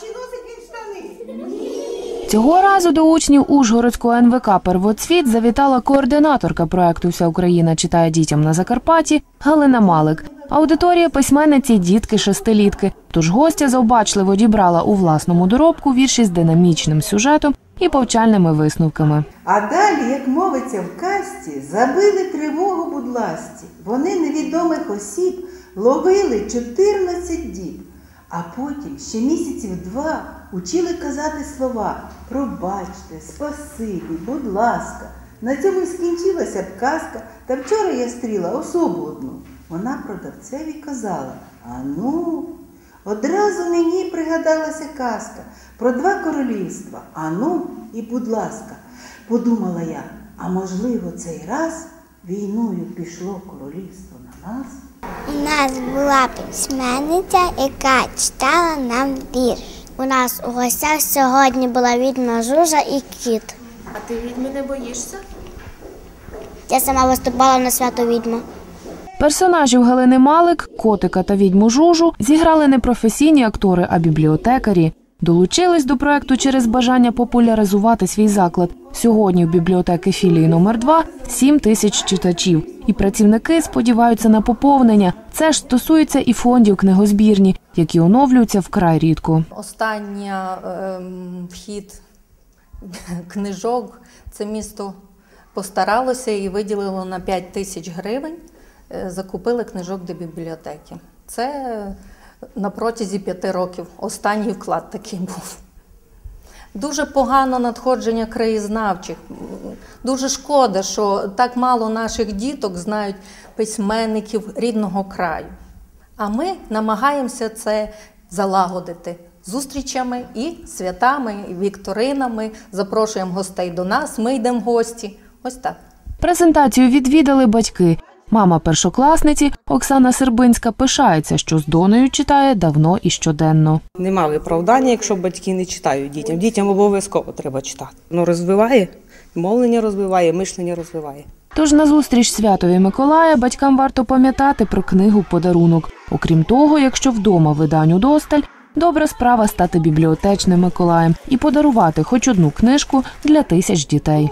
чи носить він штани? Цього разу до учнів Ужгородського НВК Первоцвіт завітала координаторка проекту Вся Україна читає дітям на Закарпатті Галина Малик. Аудиторія письменниці дітки шестилітки. Тож гостя завбачливо дібрала у власному доробку вірші з динамічним сюжетом і повчальними висновками. А далі, як мовиться в касті, забили тривогу будласті. Вони невідомих осіб ловили 14 діб, а потім ще місяців два учили казати слова пробачте, спасибі, будь ласка. На цьому й скінчилася б казка, та вчора я стріла особу одну. Вона продавцеві казала: А ну, одразу мені пригадалася казка про два королівства. А ну і будь ласка, подумала я, а можливо, цей раз війною пішло королівство на нас? У нас була письменниця, яка читала нам вірш. У нас у гостях сьогодні була відьма Жужа і кіт. А ти відьми не боїшся? Я сама виступала на свято відьма. Персонажів Галини Малик, котика та відьму Жужу зіграли не професійні актори, а бібліотекарі. Долучились до проекту через бажання популяризувати свій заклад. Сьогодні в бібліотеки філії номер 2 7 тисяч читачів. І працівники сподіваються на поповнення. Це ж стосується і фондів книгозбірні, які оновлюються вкрай рідко. Остання ем, вхід книжок це місто постаралося і виділило на 5 тисяч гривень. е, Закупили книжок до бібліотеки. Це на протязі п'яти років. Останній вклад такий був. Дуже погано надходження краєзнавчих. Дуже шкода, що так мало наших діток знають письменників рідного краю. А ми намагаємося це залагодити зустрічами і святами, і вікторинами. Запрошуємо гостей до нас, ми йдемо в гості. Ось так. Презентацію відвідали батьки. Мама першокласниці Оксана Сербинська пишається, що з донею читає давно і щоденно. Нема виправдання, якщо батьки не читають дітям. Дітям обов'язково треба читати. Воно розвиває, мовлення розвиває, мишлення розвиває. Тож на зустріч святові Миколая батькам варто пам'ятати про книгу подарунок. Окрім того, якщо вдома виданню досталь, добра справа стати бібліотечним Миколаєм і подарувати хоч одну книжку для тисяч дітей.